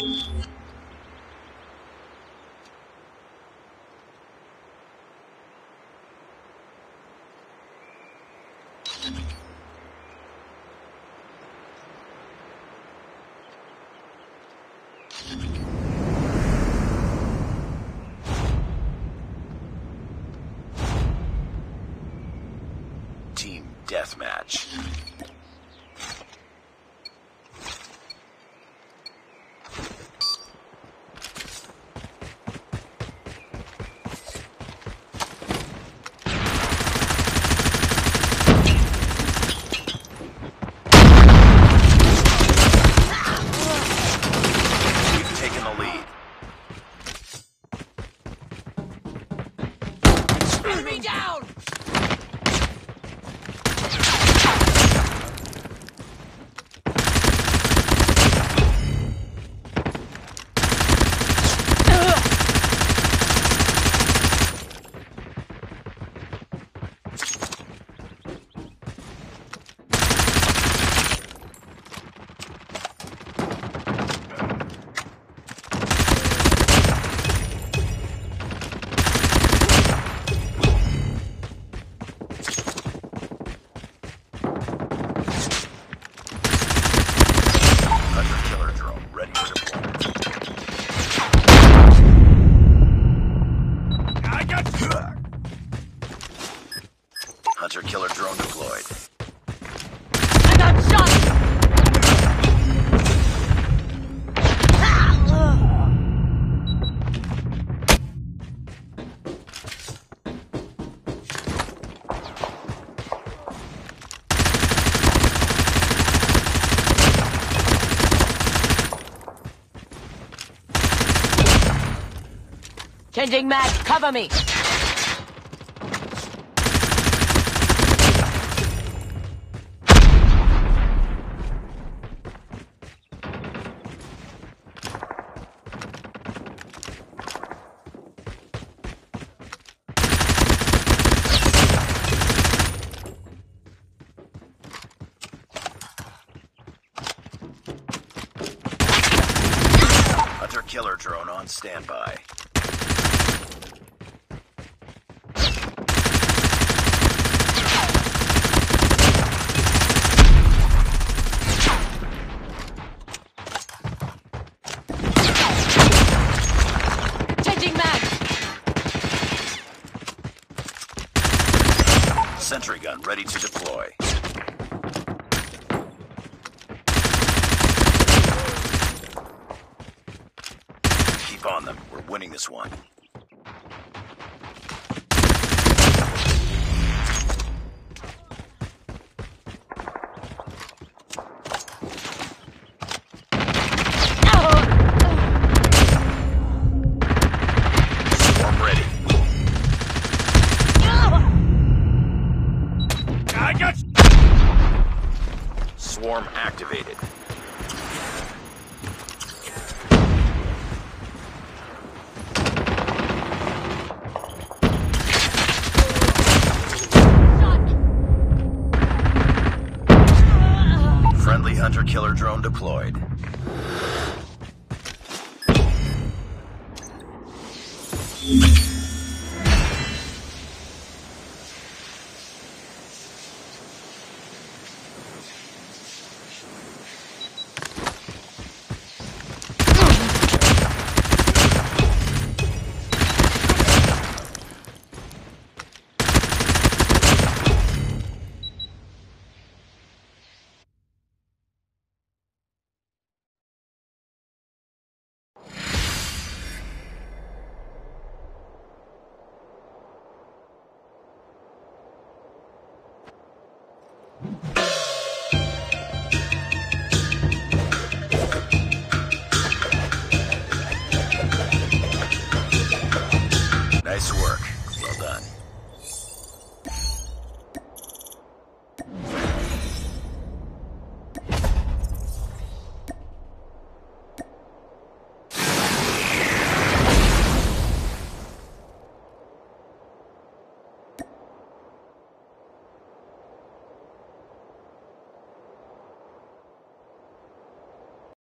Team Deathmatch. Enemy down! Hunter killer drone ready for deployment. I got Hunter killer drone deployed. I got shot! Changing mag, cover me! Hunter killer drone on standby. Changing mag! Sentry gun ready to deploy. Winning this one. Swarm ready. I got Swarm activated. Killer drone deployed. Work.